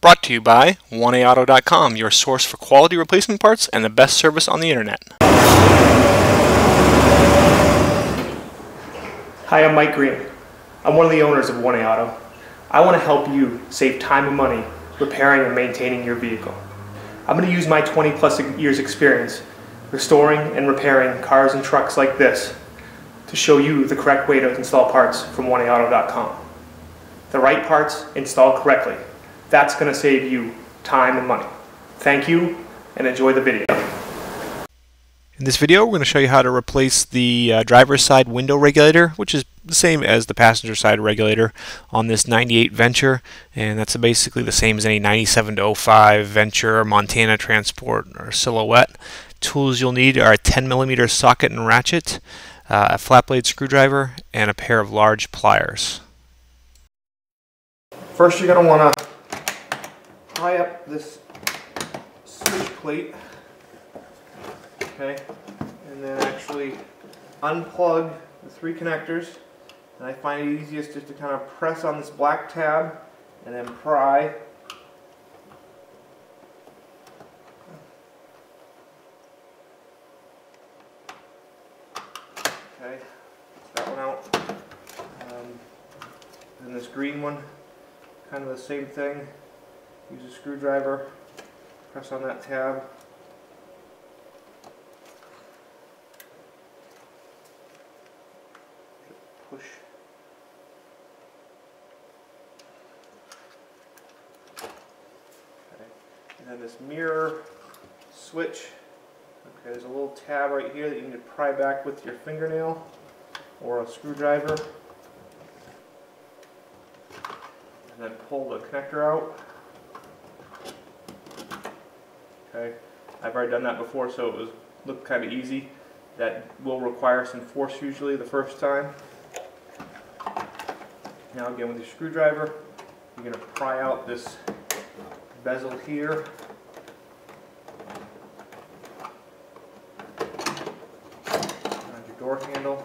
Brought to you by 1AAuto.com, your source for quality replacement parts and the best service on the internet. Hi, I'm Mike Green. I'm one of the owners of 1A Auto. I want to help you save time and money repairing and maintaining your vehicle. I'm going to use my 20 plus years experience restoring and repairing cars and trucks like this to show you the correct way to install parts from 1AAuto.com. The right parts installed correctly that's going to save you time and money. Thank you and enjoy the video. In this video, we're going to show you how to replace the uh, driver's side window regulator, which is the same as the passenger side regulator on this 98 Venture, and that's basically the same as any 97-05 Venture, Montana Trans Sport, or Silhouette. Tools you'll need are a 10 millimeter socket and ratchet, uh, a flat blade screwdriver, and a pair of large pliers. First, you're going to want to tie up this switch plate, okay, and then actually unplug the three connectors. And I find it easiest just to kind of press on this black tab and then pry. Okay, that one out. Um, and this green one, kind of the same thing. Use a screwdriver, press on that tab. Push. Okay. And then this mirror switch. Okay, there's a little tab right here that you need to pry back with your fingernail or a screwdriver. And then pull the connector out. Okay, I've already done that before, so it was looked kind of easy. That will require some force usually the first time. Now again with your screwdriver, you're going to pry out this bezel here. Your door handle.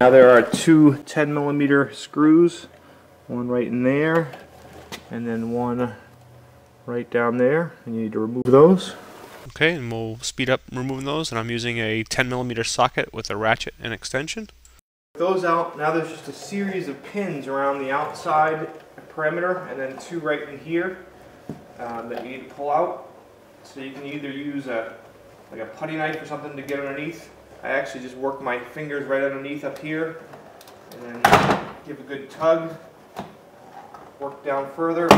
Now there are two 10 millimeter screws, one right in there, and then one right down there and you need to remove those. Okay, and we'll speed up removing those and I'm using a 10 millimeter socket with a ratchet and extension. Those out, now there's just a series of pins around the outside perimeter and then two right in here um, that you need to pull out. So you can either use a like a putty knife or something to get underneath. I actually just work my fingers right underneath up here and then give a good tug. Work down further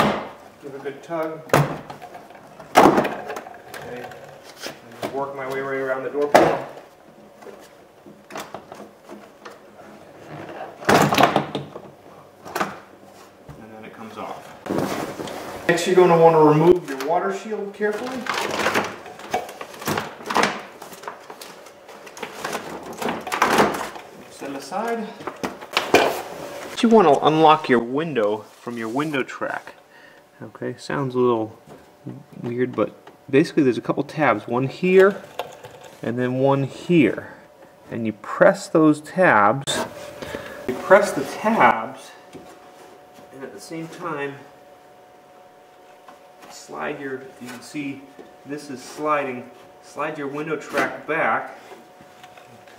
give a good tug. Okay. And work my way right around the door panel. And then it comes off. Next you're going to want to remove your water shield carefully. Set it aside. You want to unlock your window from your window track. Okay, sounds a little weird, but basically there's a couple tabs, one here and then one here. And you press those tabs, you press the tabs, and at the same time slide your, you can see this is sliding, slide your window track back,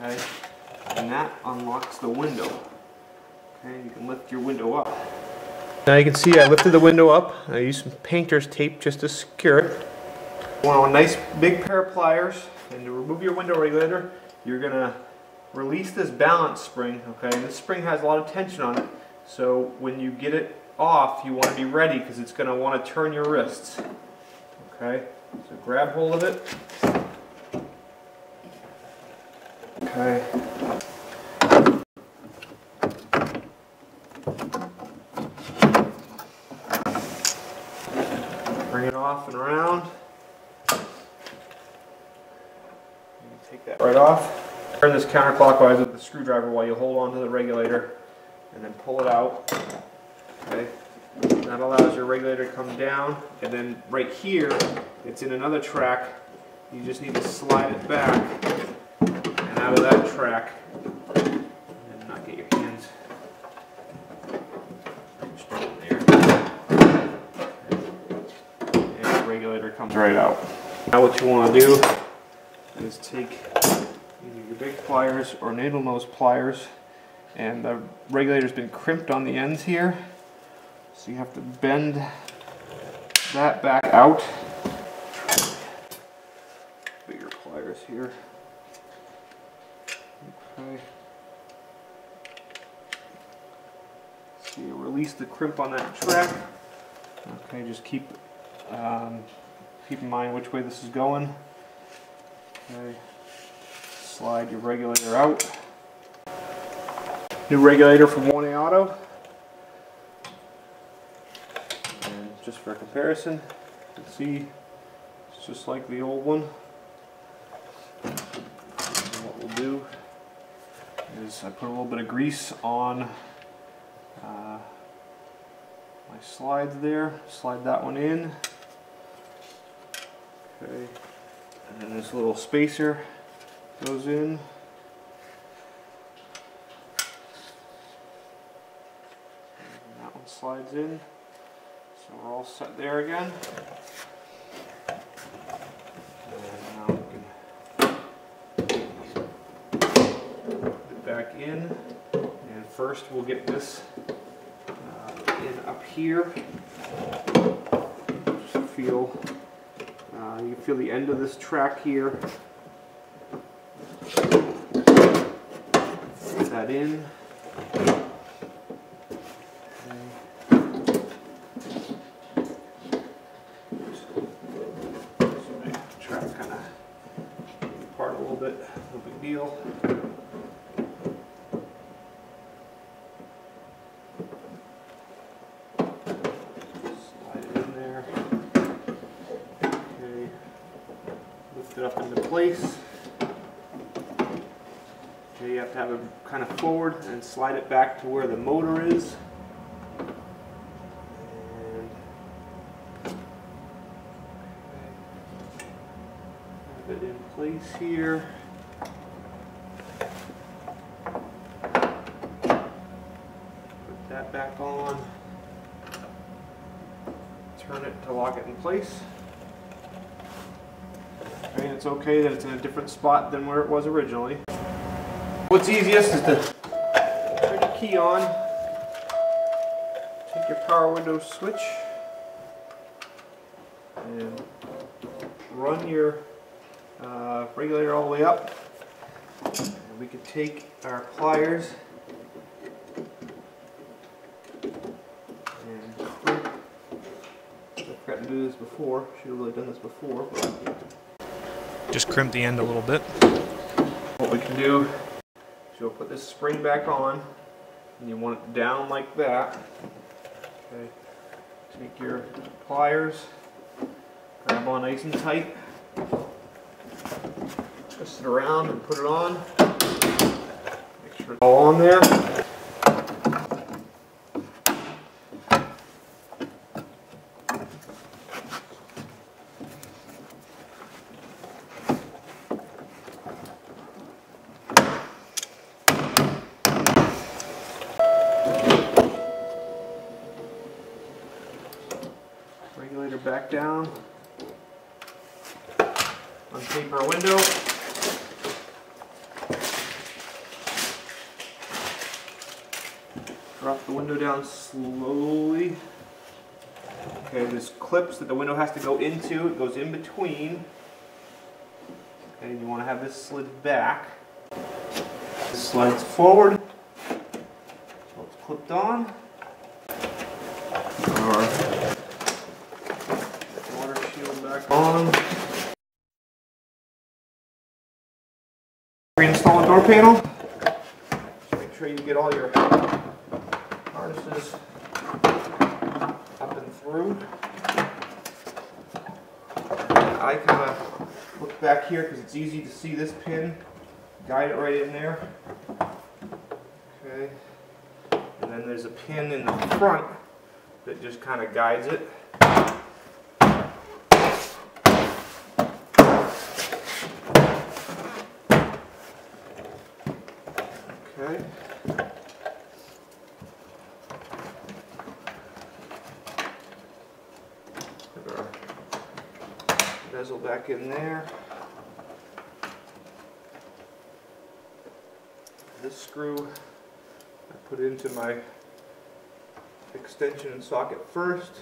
okay, and that unlocks the window. Okay, you can lift your window up. Now you can see I lifted the window up. I used some painter's tape just to secure it. Want a nice big pair of pliers and to remove your window regulator you're going to release this balance spring okay this spring has a lot of tension on it so when you get it off you want to be ready because it's going to want to turn your wrists okay so grab hold of it okay off and around. take that right off. Turn this counterclockwise with the screwdriver while you hold on to the regulator and then pull it out. Okay. That allows your regulator to come down and then right here it's in another track. You just need to slide it back and out of that track and not get your hands there. Regulator comes right out. Now what you want to do is take either your big pliers or needle nose pliers and the regulator's been crimped on the ends here so you have to bend that back out. Bigger pliers here. Okay. So you release the crimp on that track. Okay, just keep um, keep in mind which way this is going. Okay. Slide your regulator out. New regulator from 1A Auto. And just for comparison, you can see it's just like the old one. And what we'll do is I put a little bit of grease on uh, my slides there. Slide that one in. Okay. And then little spacer goes in. And that one slides in. So we're all set there again. And now we can put it back in. And first we'll get this uh, in up here. Just feel, you feel the end of this track here. Put that in. Track kind of apart a little bit, no big deal. Slide it in there. Okay. Lift it up into place. Okay, you have to have it kind of forward and slide it back to where the motor is. And have it in place here. Put that back on. Turn it to lock it in place. I mean, it's okay that it's in a different spot than where it was originally. What's easiest is to key on, take your power window switch, and run your uh, regulator all the way up. And we could take our pliers and crimp. I forgot to do this before. Should have really done this before. But Just crimp the end a little bit. what we can do is you'll put this spring back on, and you want it down like that. Okay. Take your pliers, grab on nice and tight, twist it around and put it on. Make sure it's all on there. Regulator back down. Untape our window. Drop the window down slowly. Okay, there's clips that the window has to go into. It goes in between. Okay, you want to have this slid back. This slides forward. So it's clipped on. Our water shield back on. Reinstall the door panel. Just make sure you get all your harnesses up and through. I kind of uh, look back here because it's easy to see this pin. Guide it right in there. Okay. And then there's a pin in the front that just kind of guides it. Okay. Put our bezel back in there. This screw I put into my extension and socket first.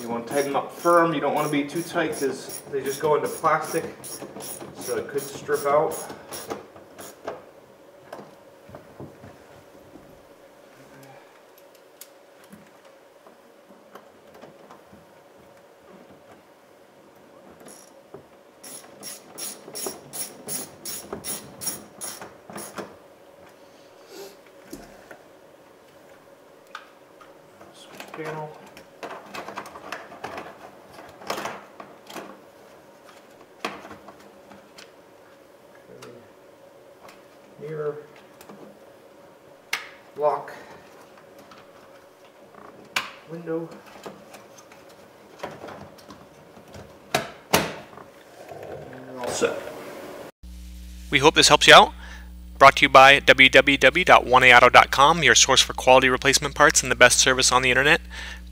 You want to tighten them up firm. You don't want to be too tight because they just go into plastic, so it could strip out. Switch panel. Mirror. Lock. Window. All set. We hope this helps you out. Brought to you by www.1aauto.com, your source for quality replacement parts and the best service on the internet.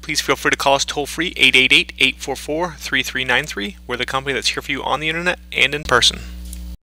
Please feel free to call us toll free 888 844 3393. We're the company that's here for you on the internet and in person.